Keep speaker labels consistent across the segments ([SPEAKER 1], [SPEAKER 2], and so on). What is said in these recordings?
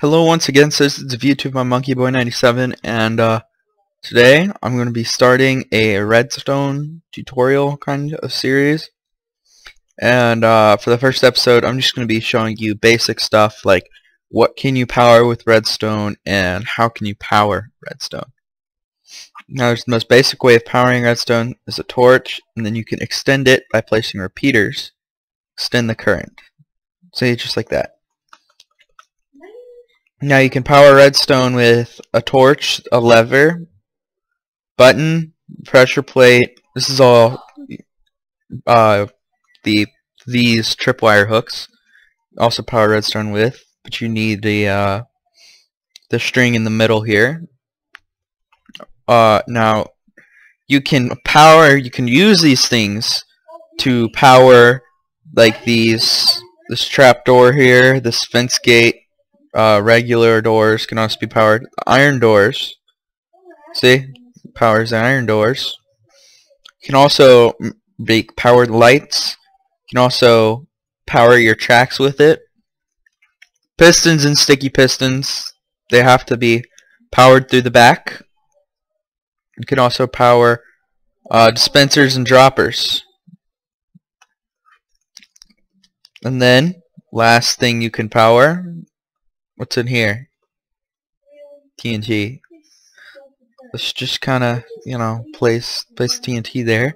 [SPEAKER 1] Hello once again, so this is YouTube on MonkeyBoy97 and uh, today I'm going to be starting a redstone tutorial kind of series and uh, for the first episode I'm just going to be showing you basic stuff like what can you power with redstone and how can you power redstone. Now the most basic way of powering redstone is a torch and then you can extend it by placing repeaters, extend the current. See, just like that. Now you can power redstone with a torch, a lever, button, pressure plate. This is all uh, the these tripwire hooks. Also power redstone with, but you need the uh, the string in the middle here. Uh, now you can power. You can use these things to power like these this trap door here, this fence gate, uh, regular doors can also be powered. Iron doors, see, powers the iron doors. Can also make powered lights. Can also power your tracks with it. Pistons and sticky pistons, they have to be powered through the back. You can also power uh, dispensers and droppers. And then, last thing you can power What's in here? TNT. Let's just kind of, you know, place place TNT there,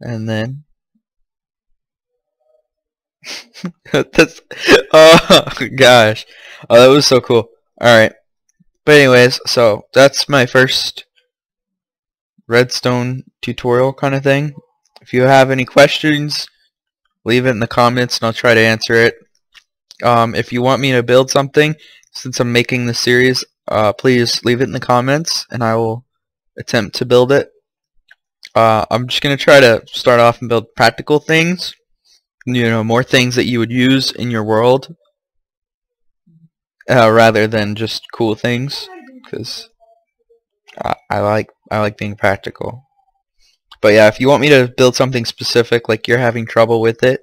[SPEAKER 1] and then. That's oh gosh, oh that was so cool. All right, but anyways, so that's my first redstone tutorial kind of thing. If you have any questions, leave it in the comments and I'll try to answer it. Um, if you want me to build something, since I'm making the series, uh, please leave it in the comments and I will attempt to build it. Uh, I'm just going to try to start off and build practical things. You know, more things that you would use in your world. Uh, rather than just cool things. Because I, I like I like being practical. But yeah, if you want me to build something specific, like you're having trouble with it,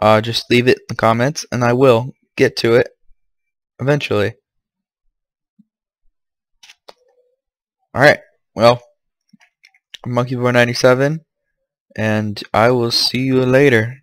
[SPEAKER 1] uh, just leave it in the comments and I will get to it eventually. Alright, well, I'm MonkeyBoy97 and I will see you later.